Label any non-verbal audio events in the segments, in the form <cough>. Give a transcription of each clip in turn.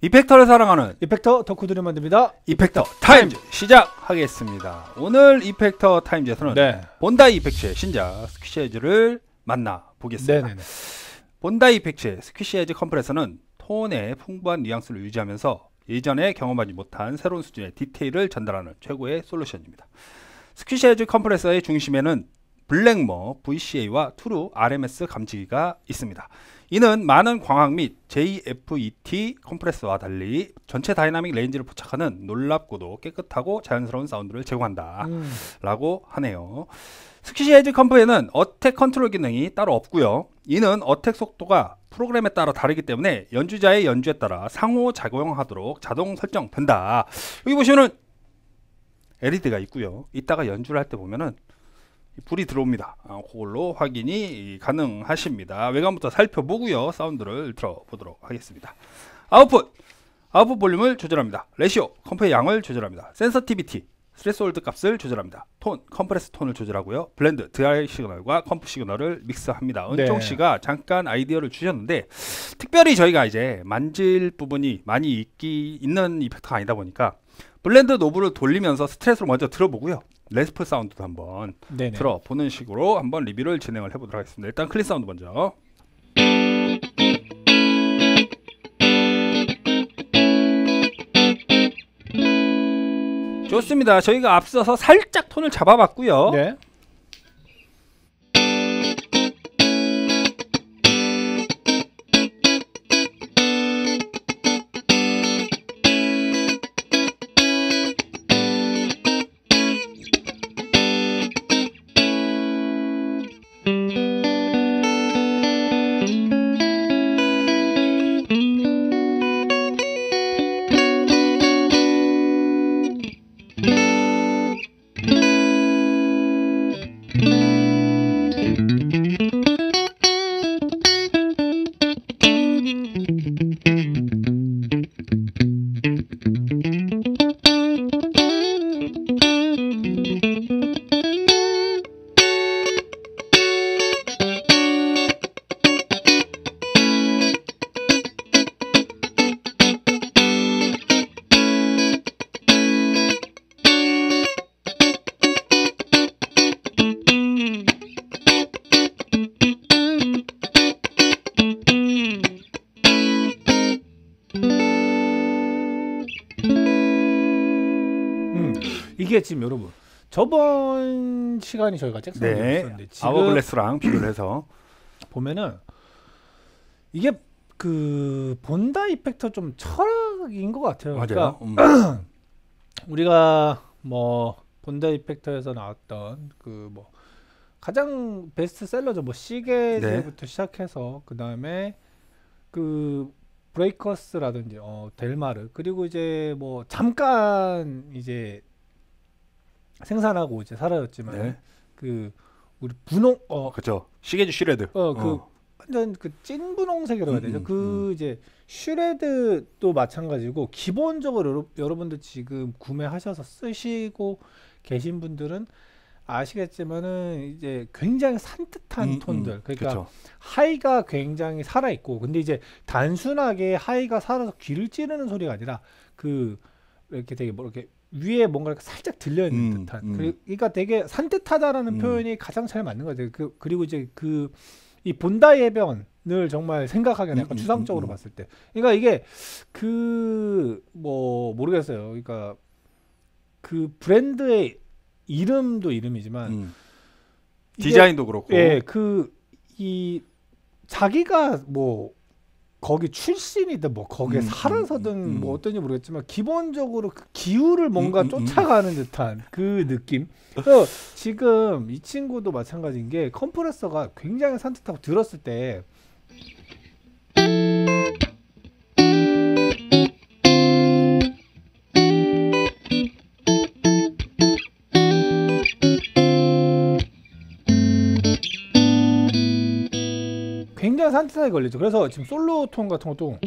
이펙터를 사랑하는 이펙터 덕후들이 만듭니다. EffectorTimes 시작하겠습니다. 오늘 EffectorTimes에서는 네. Bondi Effects의 신작 Squish As를 만나 보겠습니다. 네네네. Bondi Effects의 Squish As 컴프레서는 톤의 풍부한 뉘앙스를 유지하면서 예전에 경험하지 못한 새로운 수준의 디테일을 전달하는 최고의 솔루션입니다. Squish As 컴프레서의 중심에는 Blackmer VCA와 True RMS 감지기가 있습니다. 이는 많은 광학 및 JFET 컴프레서와 달리 전체 dynamic range를 포착하는 놀랍고도 깨끗하고 자연스러운 사운드를 제공한다. 음. 라고 하네요. Squish As comp에는 attack 컨트롤 기능이 따로 없고요. 이는 attack 속도가 프로그램에 따라 다르기 때문에 연주자의 연주에 따라 상호 작용하도록 자동 설정된다. 여기 보시면은 LED가 있고요. 이따가 연주를 할 때 보면은 이 불이 들어옵니다. 아, 그걸로 확인이 가능하십니다. 외관부터 살펴보고요. 사운드를 들어보도록 하겠습니다. output output 볼륨을 조절합니다. ratio comp의 양을 조절합니다. sensitivity threshold 값을 조절합니다. 톤 compress 톤을 조절하고요. blend dry signal과 comp signal을 믹스합니다. 은총 네. 씨가 잠깐 아이디어를 주셨는데 특별히 저희가 이제 만질 부분이 많이 있기 있는 이펙트가 아니다 보니까 blend knob를 돌리면서 Strat으로 먼저 들어보고요. Les Paul 사운드도 한번 네네. 들어보는 식으로 한번 리뷰를 진행을 해보도록 하겠습니다. 일단 clean 사운드 먼저. 좋습니다. 저희가 앞서서 살짝 톤을 잡아봤고요. 네. 이게 지금 여러분 저번 시간이 저희가 잭슨을 네. 했었는데 지금 아워글래스랑 비교를 해서 <clears throat> 보면은 이게 그 본다 이펙터 좀 철학인 것 같아요. 맞아요. 그러니까 음. <clears throat> 우리가 뭐 본다 이펙터에서 나왔던 그 뭐 가장 베스트셀러죠. 뭐 시계제부터 시작해서 그 다음에 그 브레이커스라든지 어 델마르 그리고 이제 뭐 잠깐 이제 생산하고 이제 사라졌지만 네. 그 우리 분홍 어 그렇죠. Sick As Shred. 어, 그 어. 완전 그 찐 분홍색이라고 해야 음, 되죠. 음, 그 이제 Shred도 마찬가지고 기본적으로 여러, 여러 분들 지금 구매하셔서 쓰시고 계신 분들은 아시겠지만은 이제 굉장히 산뜻한 음, 음. 톤들. 그러니까 그렇죠. high가 굉장히 살아 있고 근데 이제 단순하게 high가 살아서 귀를 찌르는 소리가 아니라 그 이렇게 되게 뭐 이렇게 위에 뭔가 살짝 들려 있는 음, 듯한 음. 그러니까 되게 산뜻하다라는 음. 표현이 가장 잘 맞는 것 같아요. 그 그리고 이제 그 이 본다 예변을 정말 생각하기에는 약간 음, 음, 추상적으로 음, 음. 봤을 때 그러니까 이게 그 뭐 모르겠어요. 그러니까 그 브랜드의 이름도 이름이지만 디자인도 그렇고. 예, 그 이 자기가 뭐 거기 출신이든 뭐 거기에 음, 살아서든 음, 음, 뭐 음. 어떤지 모르겠지만 기본적으로 그 기후를 뭔가 음, 음, 음. 쫓아가는 듯한 그 느낌. 그래서 지금 이 친구도 마찬가지인 게 컴프레서가 굉장히 산뜻하고 들었을 때 굉장히 산뜻하게 걸리죠. 그래서 지금 솔로 톤 같은 것도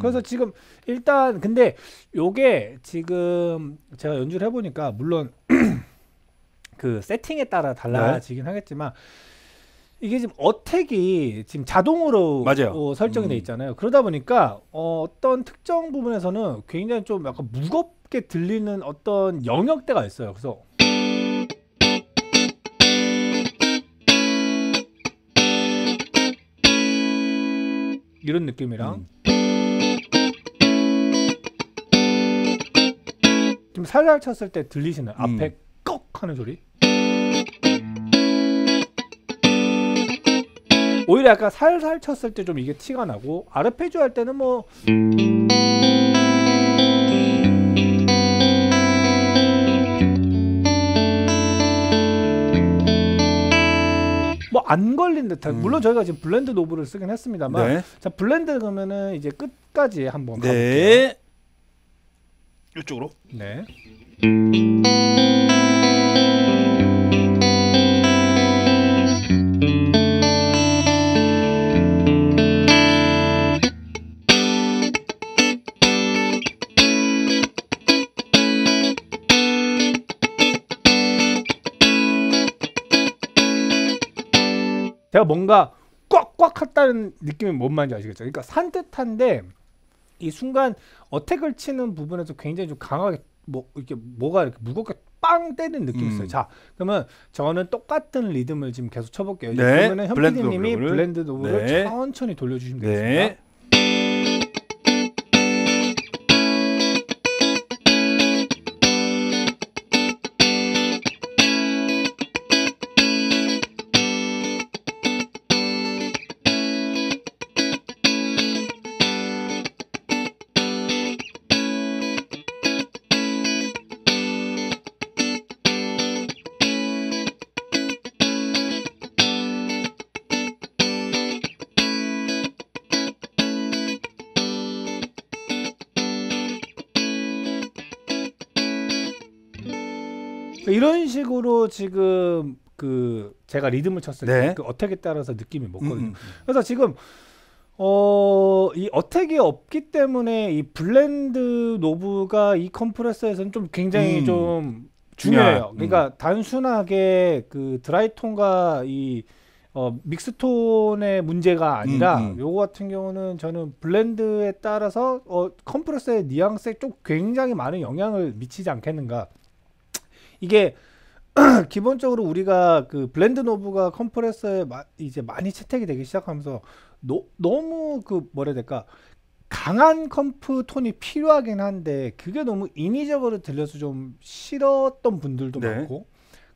그래서 지금 일단 근데 요게 지금 제가 연주를 해보니까 물론 <clears throat> 그 세팅에 따라 달라지긴 네. 하겠지만 이게 지금 어택이 지금 자동으로. 어, 설정이 돼 음. 있잖아요. 그러다 보니까 어, 어떤 특정 부분에서는 굉장히 좀 약간 무겁게 들리는 어떤 영역대가 있어요. 그래서 이런 느낌이랑 음. 좀 살살 쳤을 때 들리시는 음. 앞에 꺽 하는 소리. 오히려 약간 살살 쳤을 때 좀 이게 티가 나고 아르페지오 할 때는 뭐 뭐 안 걸린 듯한 음. 물론 저희가 지금 blend knob를 쓰긴 했습니다만 네. 자 blend 그러면은 이제 끝까지 한번 가볼게요. 네. 이쪽으로. 네. 제가 뭔가 꽉꽉 했다는 느낌이 뭔 말인지 아시겠죠? 그러니까 산뜻한데 이 순간 attack을 치는 부분에서 굉장히 좀 강하게 뭐 이렇게 뭐가 이렇게 무겁게 빵 때리는 느낌이 음. 있어요. 자, 그러면 저는 똑같은 리듬을 지금 계속 쳐볼게요. 네, 현PD님이 knob를. blend knob를 네. 천천히 돌려주시면 되겠습니다. 네. 그러니까 이런 식으로 지금 그 제가 리듬을 쳤을 네. 때 그 attack에 따라서 느낌이 먹거든요. 음, 음. 그래서 지금 어, 이 attack이 없기 때문에 이 blend knob가 이 컴프레서에서는 좀 굉장히 음. 좀 중요해요. 그러니까 단순하게 그 dry톤과 이 어, mix톤의 문제가 아니라 음, 음. 요거 같은 경우는 저는 blend에 따라서 어, 컴프레서의 뉘앙스에 좀 굉장히 많은 영향을 미치지 않겠는가. 이게 <clears throat> 기본적으로 우리가 그 blend knob가 컴프레서에 마, 이제 많이 채택이 되기 시작하면서 노, 너무 그 뭐라 해야 될까 강한 comp 톤이 필요하긴 한데 그게 너무 인위적으로 들려서 좀 싫었던 분들도 네. 많고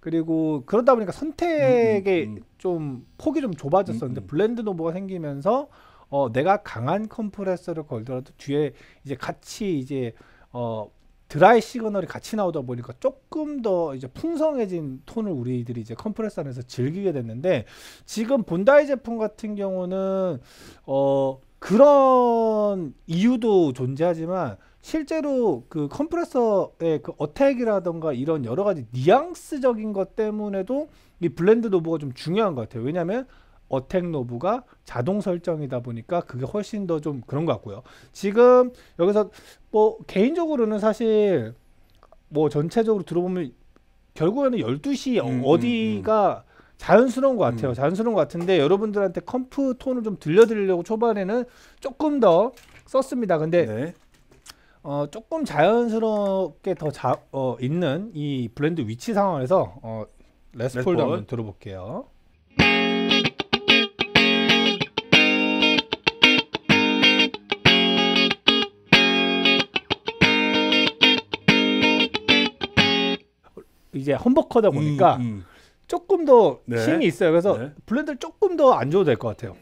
그리고 그러다 보니까 선택의 음, 음, 음. 좀 폭이 좀 좁아졌었는데 음, 음. blend knob가 생기면서 어 내가 강한 컴프레서를 걸더라도 뒤에 이제 같이 이제 어 dry signal이 같이 나오다 보니까 조금 더 이제 풍성해진 톤을 우리들이 이제 컴프레서 안에서 즐기게 됐는데 지금 Bondi 제품 같은 경우는 어 그런 이유도 존재하지만 실제로 그 컴프레서의 그 attack이라던가 이런 여러 가지 뉘앙스적인 것 때문에도 이 blend knob가 좀 중요한 것 같아요. 왜냐하면 attack knob가 자동 설정이다 보니까 그게 훨씬 더 좀 그런 것 같고요. 지금 여기서 뭐 개인적으로는 사실 뭐 전체적으로 들어보면 결국에는 12시 음, 어디가 자연스러운 것 같아요. 음. 자연스러운 것 같은데 여러분들한테 comp 톤을 좀 들려드리려고 초반에는 조금 더 썼습니다. 근데 네. 어, 조금 자연스럽게 더 자, 어, 있는 이 blend 위치 상황에서 어, Les Paul도 Les Paul. 한번 들어볼게요. 이제 험버커다 보니까 음, 음. 조금 더 네. 힘이 있어요. 그래서 네. 블렌드를 조금 더 안 줘도 될 것 같아요.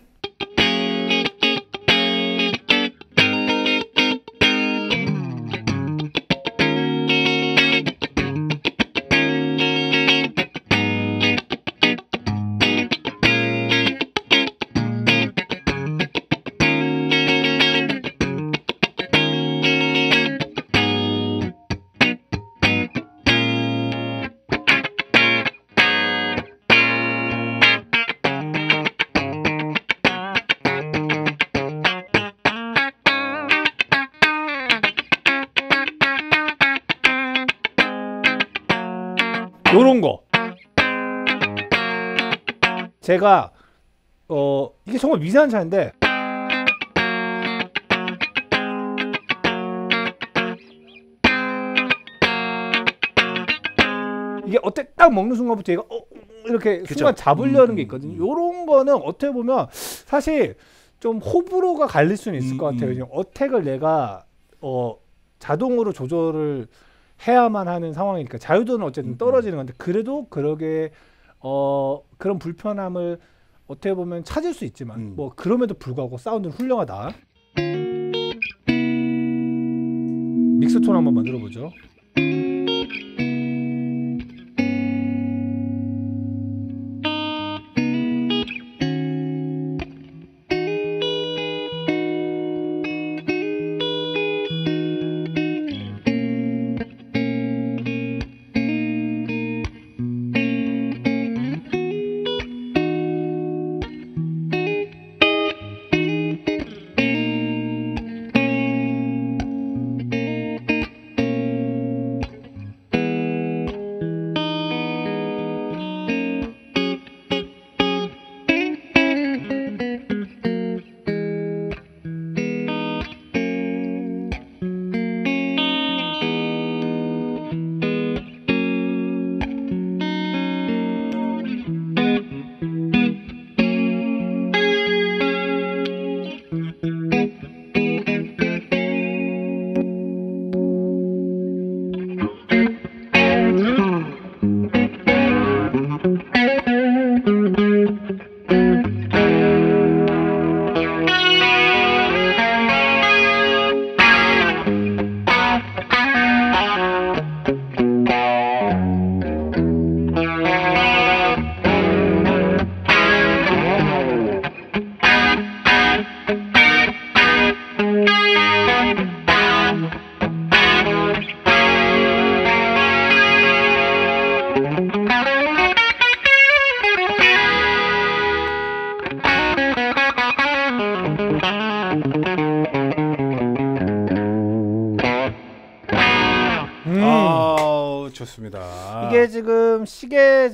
요런 거. 제가 어 이게 정말 미세한 차인데 이게 어때 딱 먹는 순간부터 얘가 어 이렇게 그죠. 순간 잡으려는 음, 게 있거든요. 음. 요런 거는 어떻게 보면 사실 좀 호불호가 갈릴 수는 있을 음, 것 같아요. 음. 어택을 내가 어 자동으로 조절을 해야만 하는 상황이니까 자유도는 어쨌든 음, 떨어지는 건데 그래도 그러게 어 그런 불편함을 어떻게 보면 찾을 수 있지만 음. 뭐 그럼에도 불구하고 사운드는 훌륭하다. 믹스톤 한번 만들어 보죠.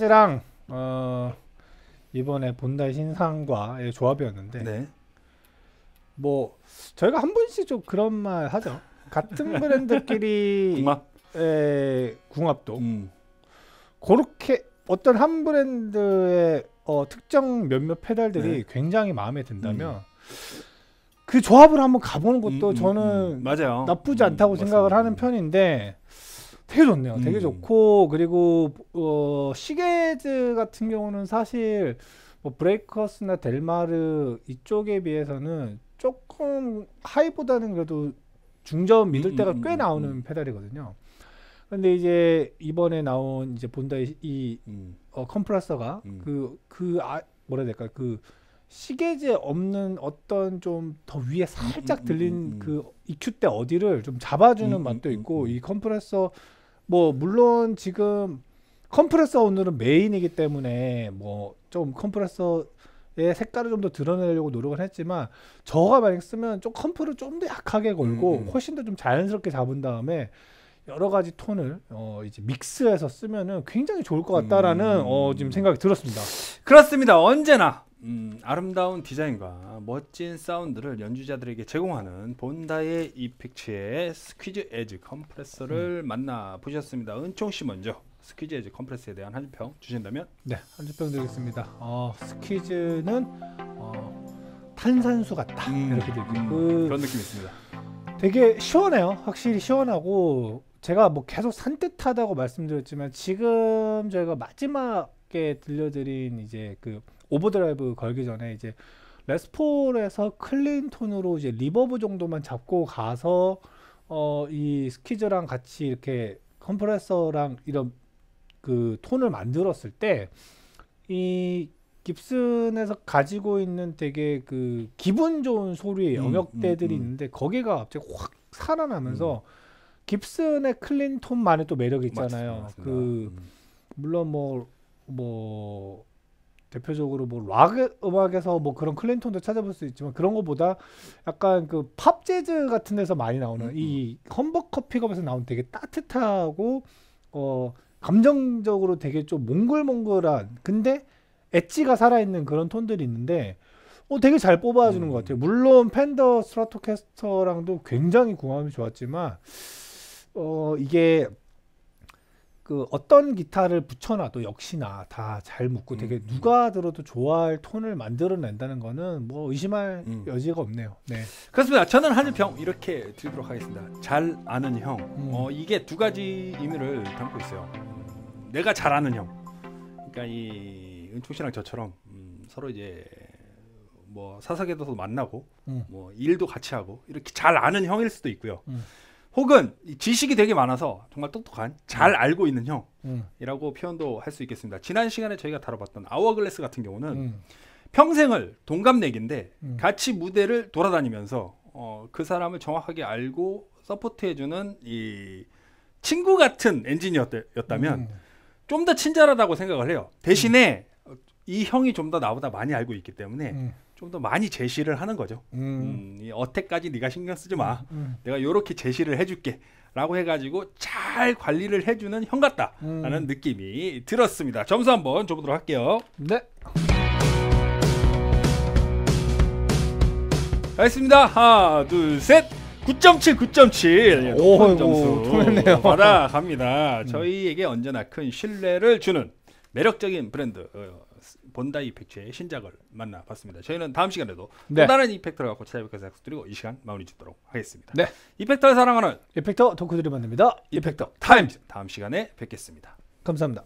시계즈랑 어 이번에 본다의 신상과의 조합이었는데 네. 뭐 저희가 한 번씩 좀 그런 말 하죠. 같은 <laughs> 브랜드끼리 궁합. 의 궁합도 음. 그렇게 어떤 한 브랜드의 어, 특정 몇몇 페달들이 네. 굉장히 마음에 든다면 그 조합을 한번 가보는 것도 음, 음, 저는 음. 맞아요. 나쁘지 않다고 음, 생각을 맞습니다. 하는 편인데 되게 좋네요. 되게 음. 좋고 그리고 어, 시계즈 같은 경우는 사실 뭐 브레이커스나 델마르 이쪽에 비해서는 조금 하이보다는 그래도 중저음 미들 음, 때가 음, 꽤 음, 나오는 음. 페달이거든요. 근데 이제 이번에 나온 이제 본다의 이 음. 어, 컴프레서가 음. 그그 아, 뭐라 해야 될까 그 시계제 없는 어떤 좀 더 위에 살짝 들린 음, 음. 그 EQ 때 어디를 좀 잡아주는 음, 맛도 음, 있고. 이 컴프레서 뭐 물론 지금 컴프레서 오늘은 메인이기 때문에 뭐 좀 컴프레서의 색깔을 좀 더 드러내려고 노력을 했지만 저가 만약 쓰면 좀 comp를 좀 더 약하게 걸고 음, 음. 훨씬 더 좀 자연스럽게 잡은 다음에 여러 가지 톤을 어 이제 믹스해서 쓰면은 굉장히 좋을 것 같다라는 음. 어 지금 생각이 들었습니다. 그렇습니다. 언제나 음, 아름다운 디자인과 멋진 사운드를 연주자들에게 제공하는 Bondi Effects의 Squish As 컴프레서를 만나 보셨습니다. 은총 씨 먼저 Squish As 컴프레서에 대한 한 평 주신다면? 네, 한줄평 드리겠습니다. 어 Squish는 어 탄산수 같다 음, 이렇게 들고 음, 그 그런 느낌이 있습니다. 되게 시원해요. 확실히 시원하고 제가 뭐 계속 산뜻하다고 말씀드렸지만 지금 저희가 마지막에 들려드린 이제 그 overdrive 걸기 전에 이제 Les Paul에서 clean 톤으로 이제 reverb 정도만 잡고 가서 어 이 Squish랑 같이 이렇게 컴프레서랑 이런 그 톤을 만들었을 때 이 깁슨에서 가지고 있는 되게 그 기분 좋은 소리의 음, 영역대들이 음, 음. 있는데 거기가 갑자기 확 살아나면서 깁슨의 clean 톤만의 또 매력이 있잖아요. 맞습니다. 그 음. 물론 뭐뭐 대표적으로 뭐 락 음악에서 뭐 그런 clean 톤도 찾아볼 수 있지만 그런 것보다 약간 그 팝 재즈 같은 데서 많이 나오는 음, 이 humbucker 픽업에서 나온 되게 따뜻하고 어 감정적으로 되게 좀 몽글몽글한 근데 엣지가 살아있는 그런 톤들이 있는데 어 되게 잘 뽑아주는 음. 것 같아요. 물론 팬더 스트라토캐스터랑도 굉장히 궁합이 좋았지만 어 이게 그 어떤 기타를 붙여놔도 역시나 다 잘 묻고 되게 음. 누가 들어도 좋아할 톤을 만들어낸다는 거는 뭐 의심할 음. 여지가 없네요. 네. 그렇습니다. 저는 한줄평 이렇게 드리도록 하겠습니다. 잘 아는 형. 음. 어, 이게 두 가지 의미를 담고 있어요. 음, 내가 잘 아는 형. 그러니까 이 은총 씨랑 저처럼 음, 서로 이제 뭐 사석에도 만나고 음. 뭐 일도 같이 하고 이렇게 잘 아는 형일 수도 있고요. 음. 혹은 이 지식이 되게 많아서 정말 똑똑한 잘 알고 있는 음. 형이라고 표현도 할 수 있겠습니다. 지난 시간에 저희가 다뤄봤던 아워글래스 같은 경우는 음. 평생을 동갑내기인데 음. 같이 무대를 돌아다니면서 어, 그 사람을 정확하게 알고 서포트해주는 이 친구 같은 엔지니어였다면 음. 좀더 친절하다고 생각을 해요. 대신에 어, 이 형이 좀 더 나보다 많이 알고 있기 때문에 음. 좀 더 많이 제시를 하는 거죠. 음. 음, 이 어택까지 네가 신경 쓰지 마. 음. 내가 요렇게 제시를 해줄게. 라고 해가지고 잘 관리를 해주는 형 같다라는 음. 느낌이 들었습니다. 점수 한번 줘보도록 할게요. 네. 알겠습니다. 하나, 둘, 셋. 9.7, 9.7. 오, 점수 통했네요. <laughs> 받아갑니다. 음. 저희에게 언제나 큰 신뢰를 주는 매력적인 브랜드 어, 본다 이펙트의 신작을 만나봤습니다. 저희는 다음 시간에도 네. 또 다른 이펙터를 갖고 찾아뵙겠습니다. 약속드리고 이 시간 마무리 짓도록 하겠습니다. 네. 이펙터를 사랑하는 이펙터 덕후들이 만듭니다. 이펙터 타임즈 다음 시간에 뵙겠습니다. 감사합니다.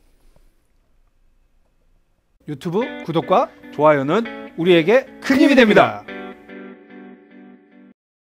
유튜브 구독과 좋아요는 우리에게 큰 힘이 됩니다.